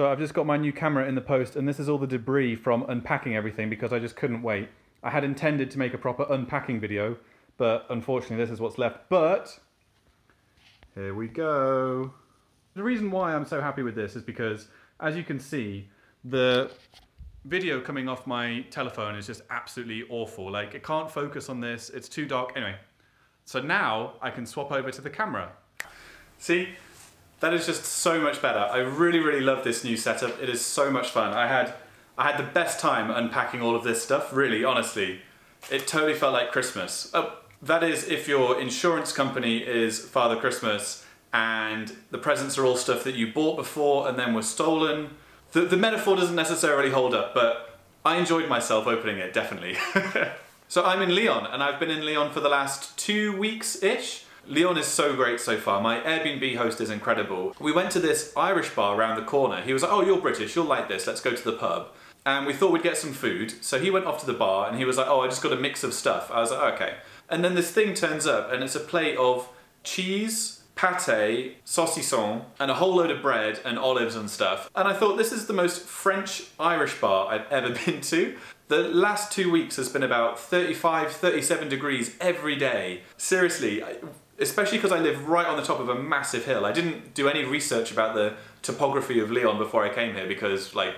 So I've just got my new camera in the post and this is all the debris from unpacking everything because I just couldn't wait. I had intended to make a proper unpacking video, but unfortunately this is what's left. But, here we go. The reason why I'm so happy with this is because, as you can see, the video coming off my telephone is just absolutely awful. Like, it can't focus on this, it's too dark. Anyway, so now I can swap over to the camera. See, that is just so much better. I really, really love this new setup. It is so much fun. I had, I had the best time unpacking all of this stuff, really, honestly. It totally felt like Christmas. Oh, that is if your insurance company is Father Christmas and the presents are all stuff that you bought before and then were stolen. The, the metaphor doesn't necessarily hold up, but I enjoyed myself opening it, definitely. so I'm in Lyon, and I've been in Lyon for the last two weeks-ish. Lyon is so great so far. My Airbnb host is incredible. We went to this Irish bar around the corner. He was like, oh, you're British, you'll like this, let's go to the pub. And we thought we'd get some food, so he went off to the bar and he was like, oh, I just got a mix of stuff. I was like, oh, okay. And then this thing turns up and it's a plate of cheese, pate, saucisson, and a whole load of bread and olives and stuff. And I thought this is the most French-Irish bar I've ever been to. The last two weeks has been about 35, 37 degrees every day. Seriously, especially because I live right on the top of a massive hill. I didn't do any research about the topography of Lyon before I came here because, like,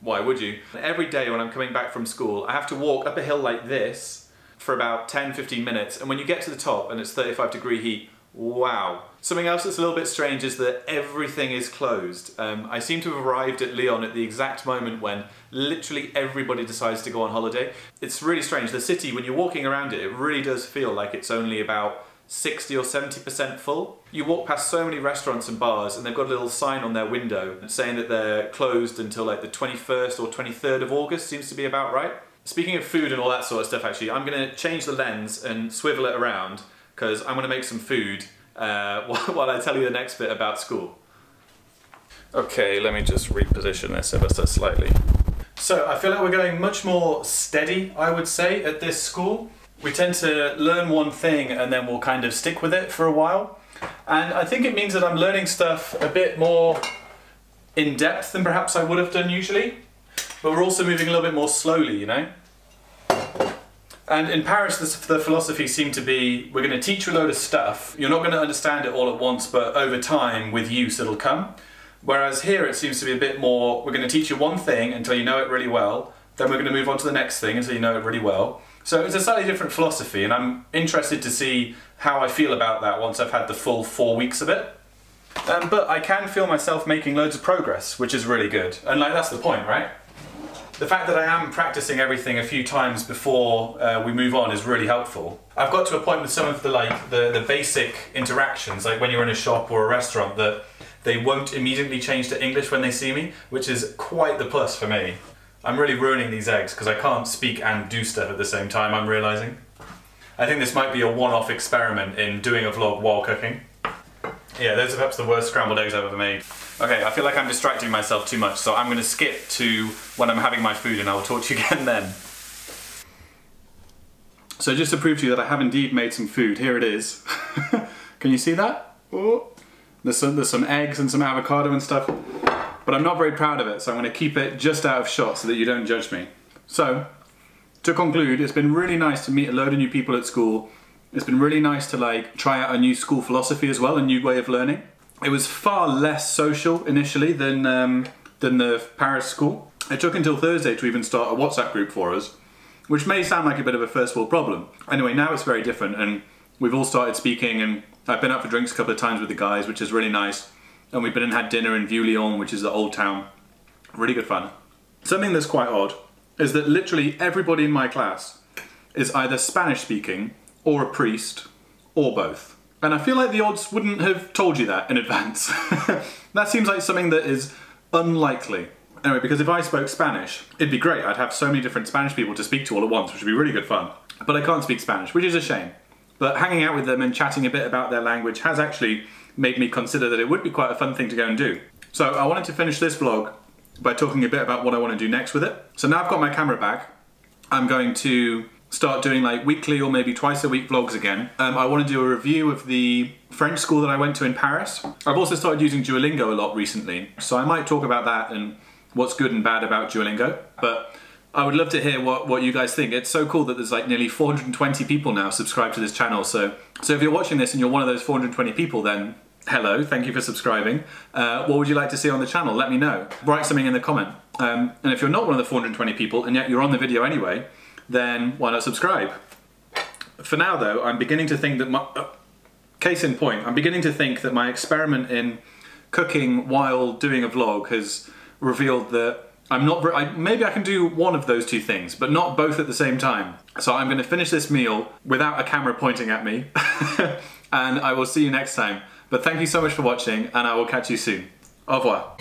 why would you? Every day when I'm coming back from school, I have to walk up a hill like this for about 10, 15 minutes. And when you get to the top and it's 35 degree heat, Wow. Something else that's a little bit strange is that everything is closed. Um, I seem to have arrived at Lyon at the exact moment when literally everybody decides to go on holiday. It's really strange. The city, when you're walking around it, it really does feel like it's only about 60 or 70% full. You walk past so many restaurants and bars and they've got a little sign on their window saying that they're closed until like the 21st or 23rd of August seems to be about right. Speaking of food and all that sort of stuff actually, I'm going to change the lens and swivel it around because I'm going to make some food uh, while I tell you the next bit about school. Okay, let me just reposition this ever so slightly. So I feel like we're going much more steady, I would say, at this school. We tend to learn one thing and then we'll kind of stick with it for a while. And I think it means that I'm learning stuff a bit more in depth than perhaps I would have done usually. But we're also moving a little bit more slowly, you know? And in Paris, the, philosophy seemed to be, we're going to teach you a load of stuff. You're not going to understand it all at once, but over time, with use, it'll come. Whereas here, it seems to be a bit more, we're going to teach you one thing until you know it really well, then we're going to move on to the next thing until you know it really well. So it's a slightly different philosophy, and I'm interested to see how I feel about that once I've had the full four weeks of it. Um, but I can feel myself making loads of progress, which is really good. And like, that's the point, right? the fact that I am practicing everything a few times before uh, we move on is really helpful. I've got to a point with some of the like the, the basic interactions, like when you're in a shop or a restaurant, that they won't immediately change to English when they see me, which is quite the plus for me. I'm really ruining these eggs because I can't speak and do stuff at the same time, I'm realising. I think this might be a one-off experiment in doing a vlog while cooking. Yeah, those are perhaps the worst scrambled eggs I've ever made. Okay, I feel like I'm distracting myself too much, so I'm going to skip to when I'm having my food and I'll talk to you again then. So just to prove to you that I have indeed made some food, here it is. Can you see that? Oh. There's some, there's some eggs and some avocado and stuff, but I'm not very proud of it, so I'm going to keep it just out of shot so that you don't judge me. So, to conclude, it's been really nice to meet a load of new people at school it's been really nice to like try out a new school philosophy as well, a new way of learning. It was far less social initially than um, than the Paris school. It took until Thursday to even start a WhatsApp group for us, which may sound like a bit of a first world problem. Anyway, now it's very different and we've all started speaking and I've been out for drinks a couple of times with the guys, which is really nice. And we've been and had dinner in Vieux-Lyon, which is the old town. Really good fun. Something that's quite odd is that literally everybody in my class is either Spanish speaking or a priest, or both. And I feel like the odds wouldn't have told you that in advance. that seems like something that is unlikely. Anyway, because if I spoke Spanish, it'd be great. I'd have so many different Spanish people to speak to all at once, which would be really good fun. But I can't speak Spanish, which is a shame. But hanging out with them and chatting a bit about their language has actually made me consider that it would be quite a fun thing to go and do. So I wanted to finish this vlog by talking a bit about what I want to do next with it. So now I've got my camera back, I'm going to start doing like weekly or maybe twice a week vlogs again. Um, I want to do a review of the French school that I went to in Paris. I've also started using Duolingo a lot recently, so I might talk about that and what's good and bad about Duolingo. But I would love to hear what, what you guys think. It's so cool that there's like nearly 420 people now subscribed to this channel. So, so if you're watching this and you're one of those 420 people, then hello, thank you for subscribing. Uh, what would you like to see on the channel? Let me know. Write something in the comment. Um, and if you're not one of the 420 people and yet you're on the video anyway, then why not subscribe? For now though, I'm beginning to think that my, uh, case in point, I'm beginning to think that my experiment in cooking while doing a vlog has revealed that I'm not, I, maybe I can do one of those two things, but not both at the same time. So I'm gonna finish this meal without a camera pointing at me, and I will see you next time. But thank you so much for watching, and I will catch you soon. Au revoir.